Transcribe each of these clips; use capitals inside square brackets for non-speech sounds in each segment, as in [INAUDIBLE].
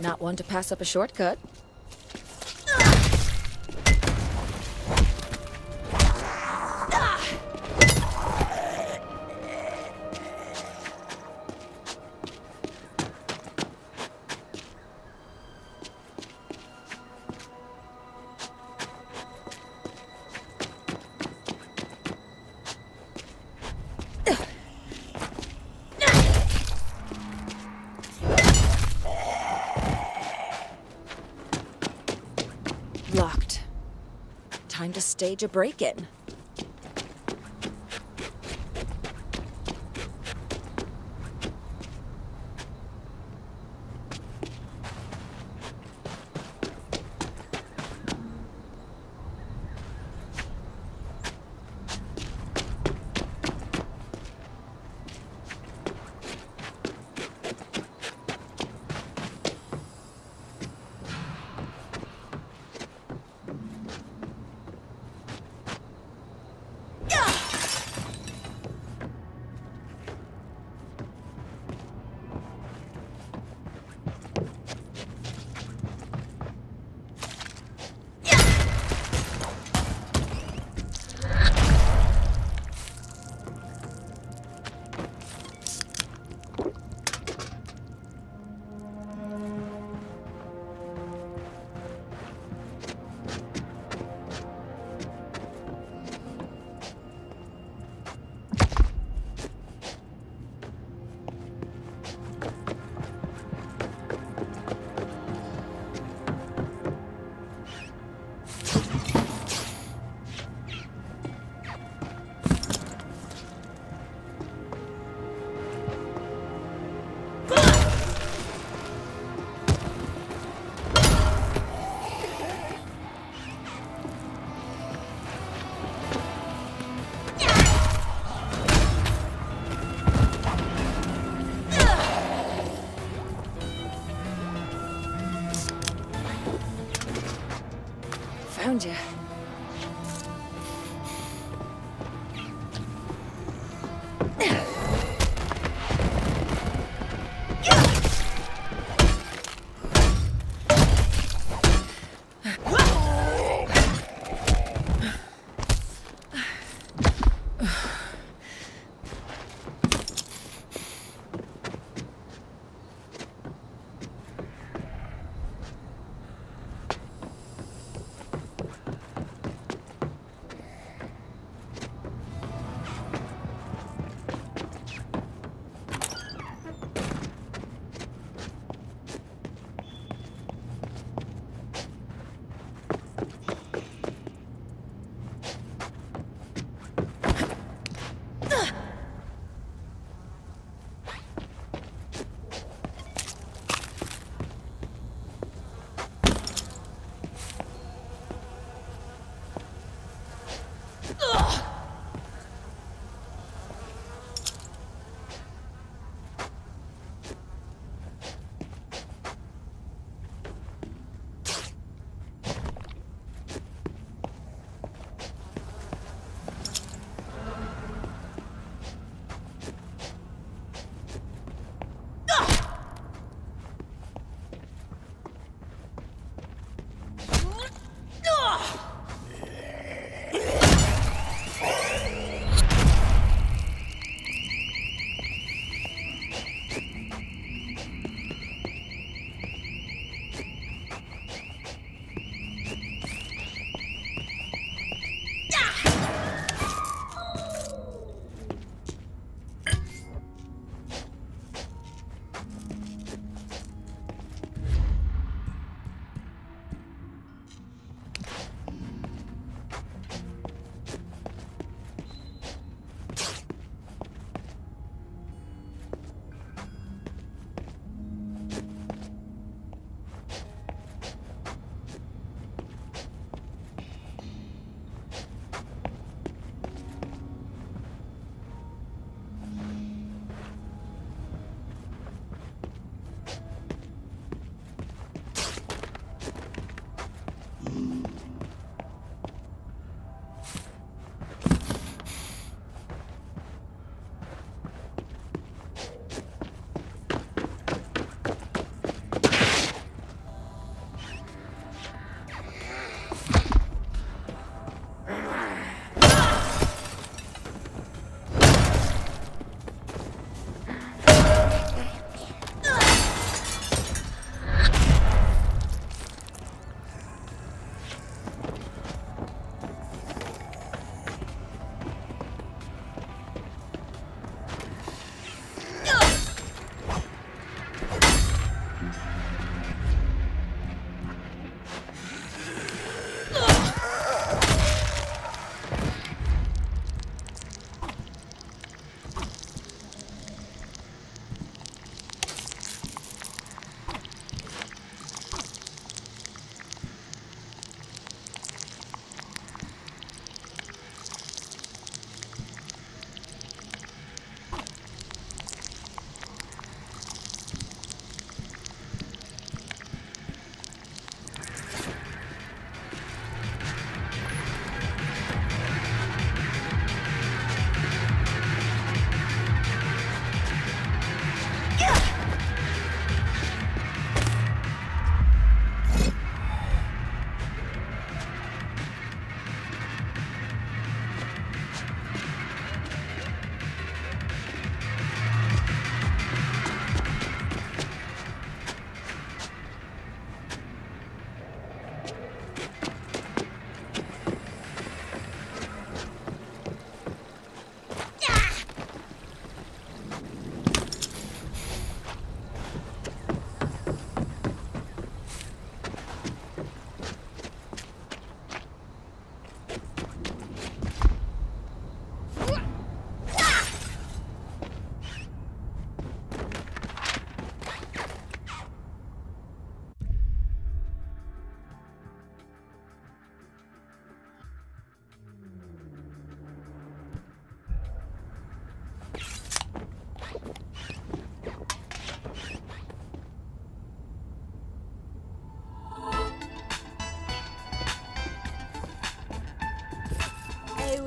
Not one to pass up a shortcut. Stage a break-in.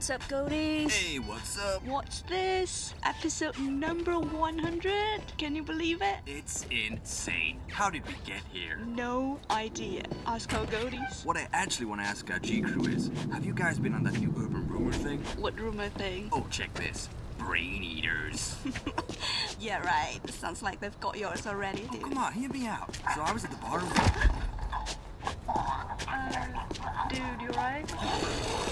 What's up, Goaties? Hey, what's up? Watch this! Episode number 100! Can you believe it? It's insane. How did we get here? No idea. Ask our Goaties. What I actually want to ask our G crew is, have you guys been on that new urban rumor thing? What rumor thing? Oh, check this. Brain eaters. [LAUGHS] Yeah, right. Sounds like they've got yours already, Oh, come on, hear me out. So I was at the bar. Uh, dude, you're right? [LAUGHS]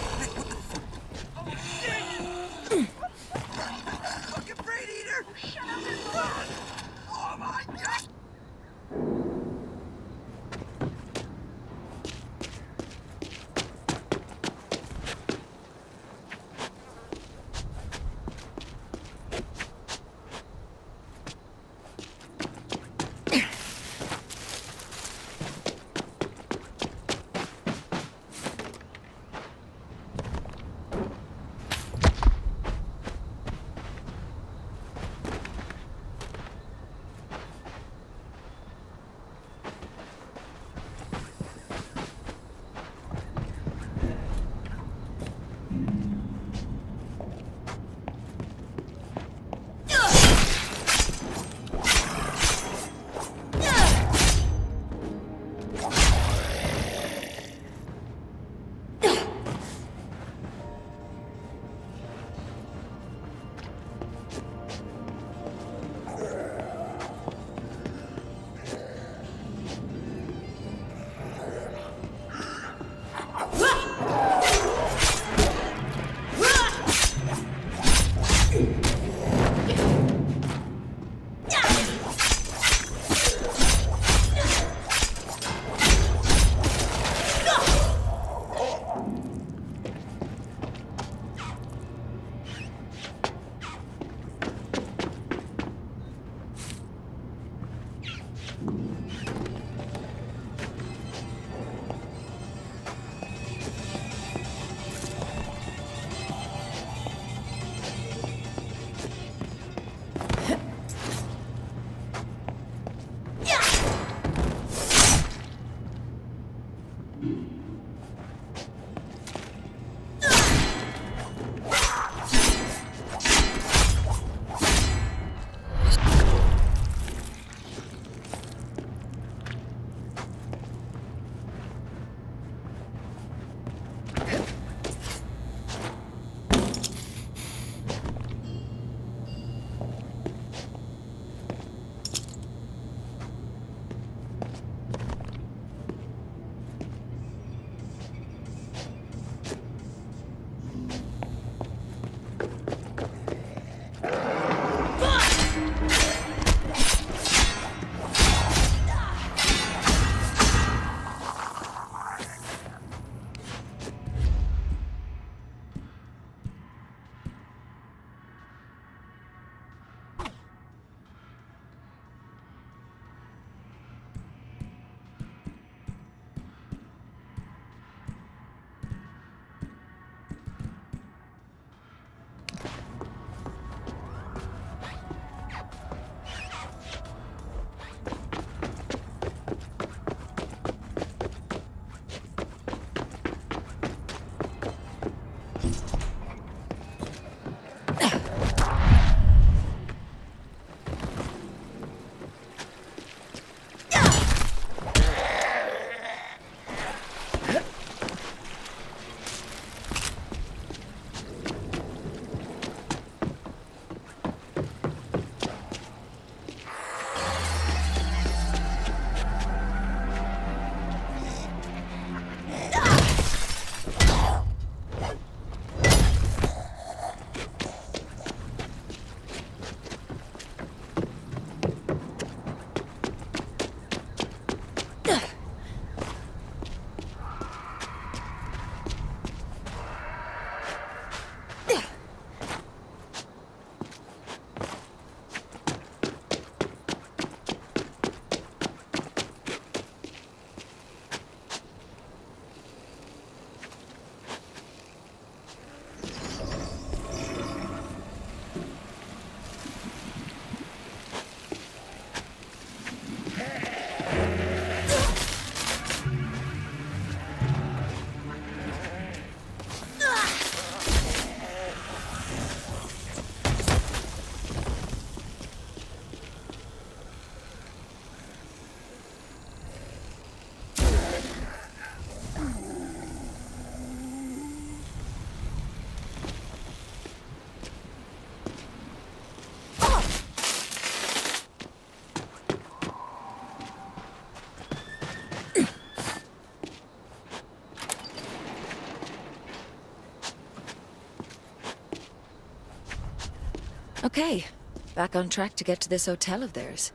Okay, back on track to get to this hotel of theirs.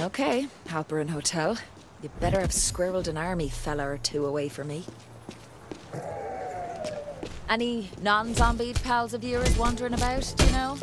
Okay, Halperin Hotel. You better have squirreled an army fella or two away from me. Any non-zombied pals of yours wandering about, do you know?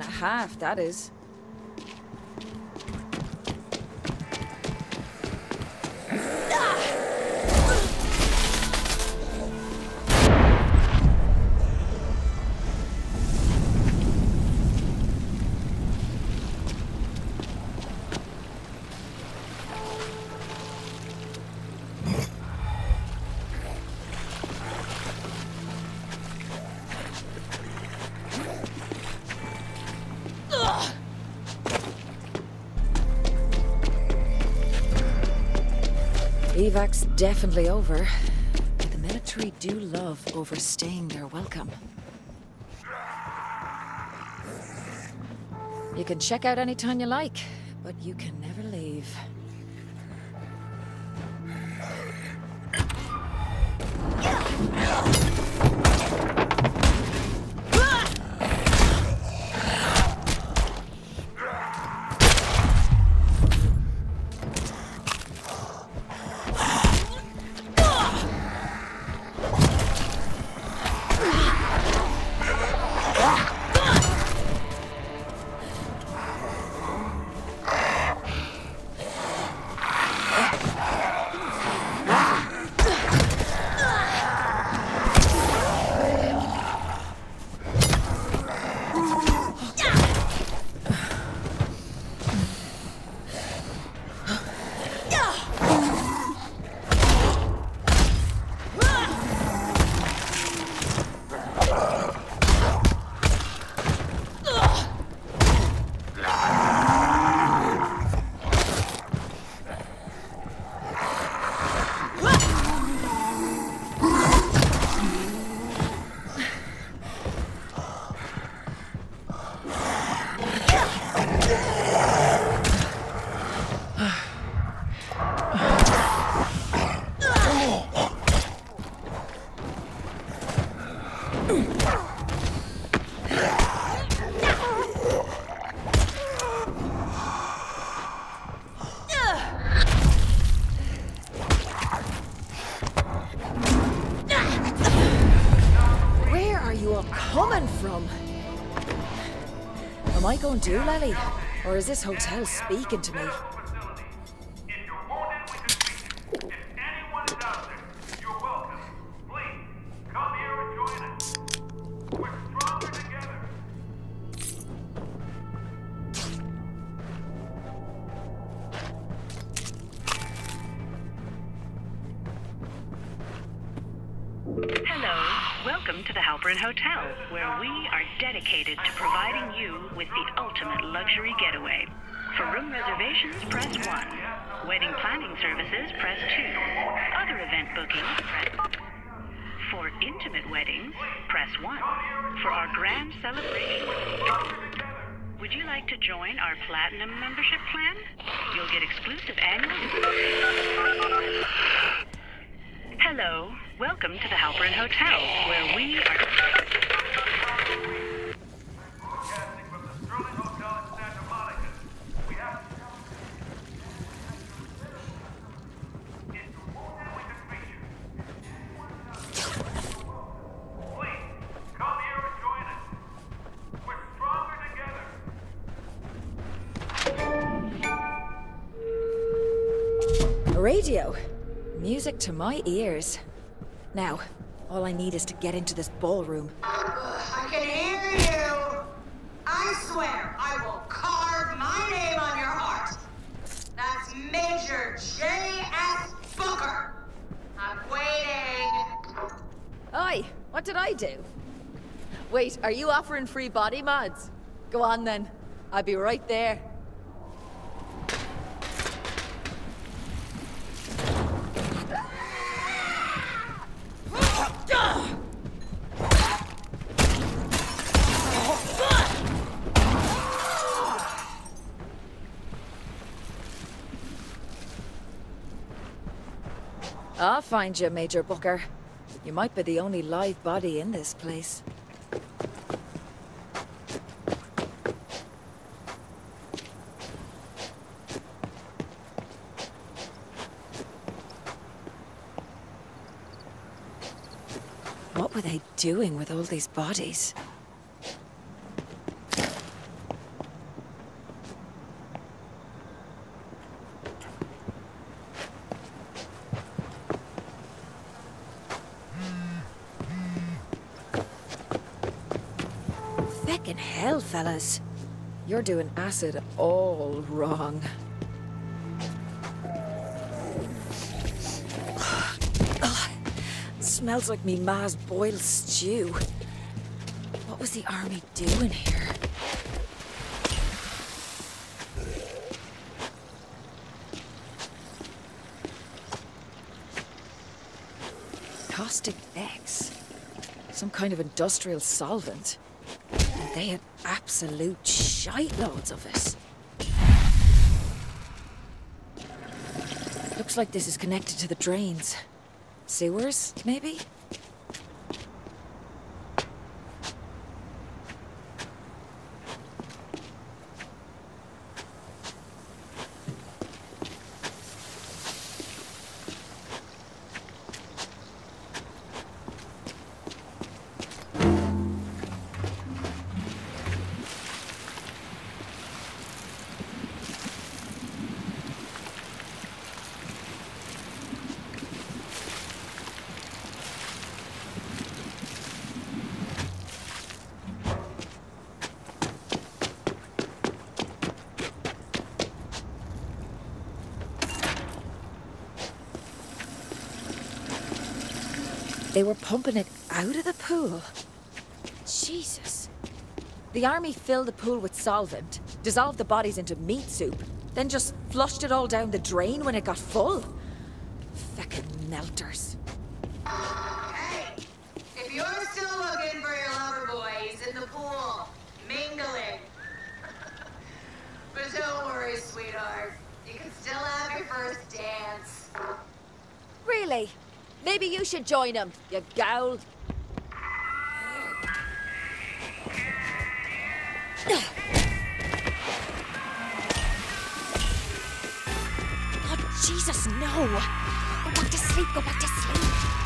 And a half, that is. Evac's definitely over. But the military do love overstaying their welcome. You can check out anytime you like, but you can coming from? Am I going to, Lally? Is this hotel speaking to me? Welcome to the Halperin Hotel, where we are dedicated to providing you with the ultimate luxury getaway. For room reservations, press 1. Wedding planning services, press 2. Other event bookings, press For intimate weddings, press 1. For our grand celebration, would you like to join our Platinum membership plan? You'll get exclusive annual... Hello. Welcome to the Halperin Hotel, where we are... radio. Music to my ears. Now, all I need is to get into this ballroom. I can hear you. I swear I will carve my name on your heart. That's Major J.S. Booker. I'm waiting. Oi, what did I do? Wait, are you offering free body mods? Go on then. I'll be right there. I'll find you, Major Booker. You might be the only live body in this place. What were they doing with all these bodies? You're doing acid all wrong. [SIGHS] Smells like me ma's boiled stew. What was the army doing here? Caustic X? Some kind of industrial solvent. They had absolute shiteloads of it. Looks like this is connected to the drains. Sewers, maybe? They were pumping it out of the pool. Jesus. The army filled the pool with solvent, dissolved the bodies into meat soup, then just flushed it all down the drain when it got full. Feckin' melters. Hey, if you're still looking for your lover boy, he's in the pool, mingling. but don't worry, sweetheart. You can still have your first dance. Really? Maybe you should join them, you gowl. Oh, Jesus, no! Go back to sleep, go back to sleep.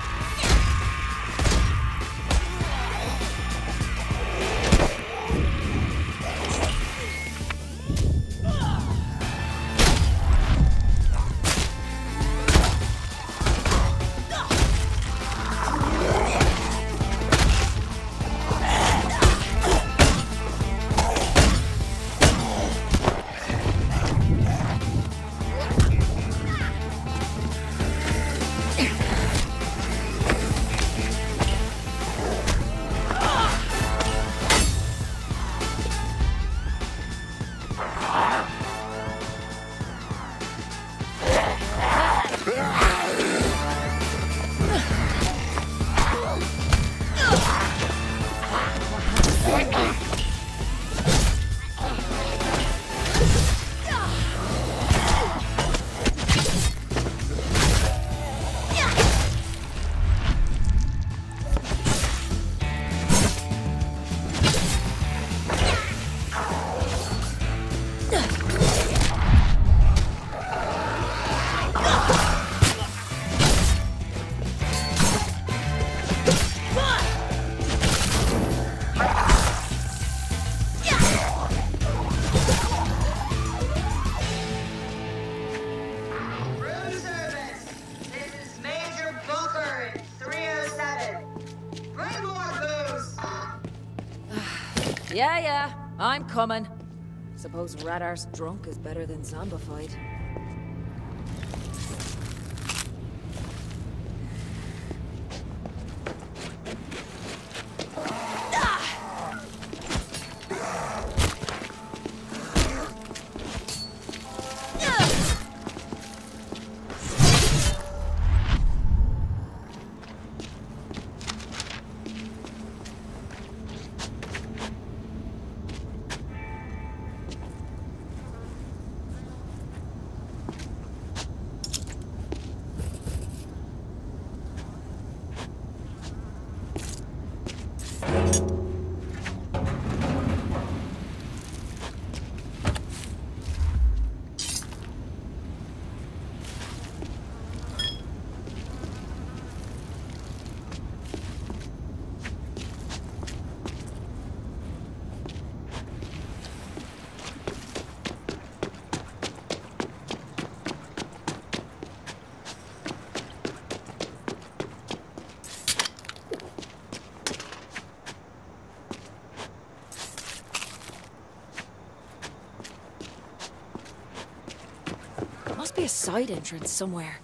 Yeah, yeah, I'm coming. Suppose Radar's drunk is better than zombified. Side entrance somewhere.